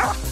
Op!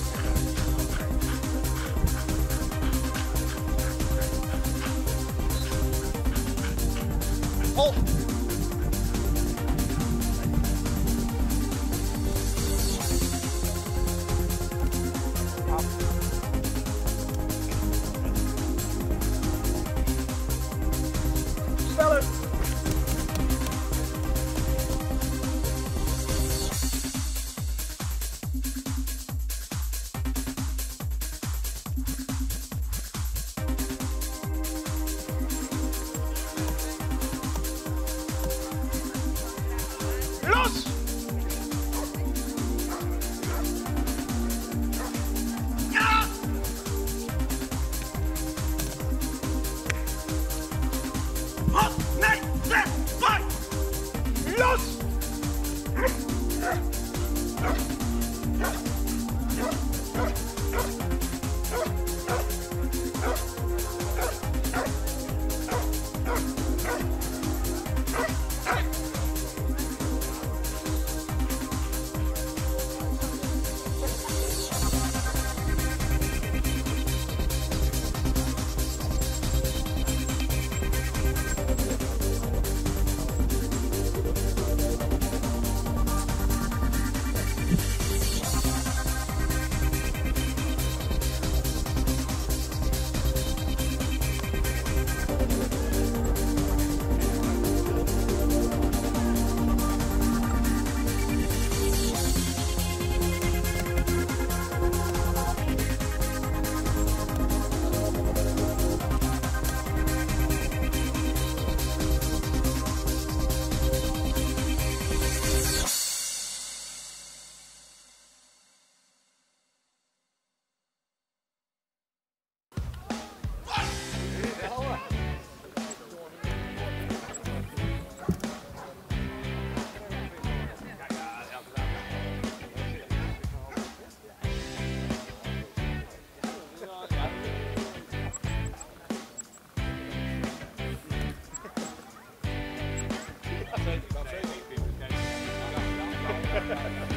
Ha ha ha.